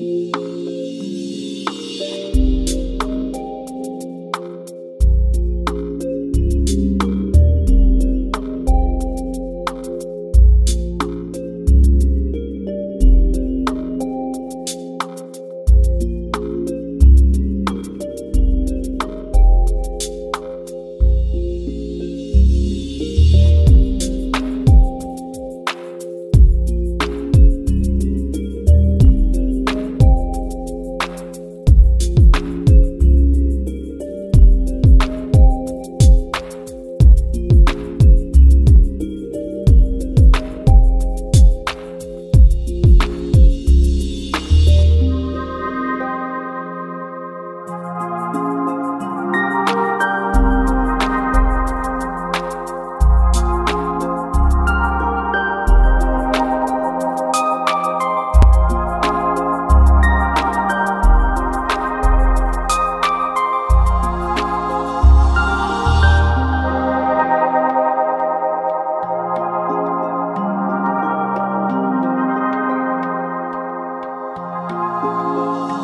Música Oh.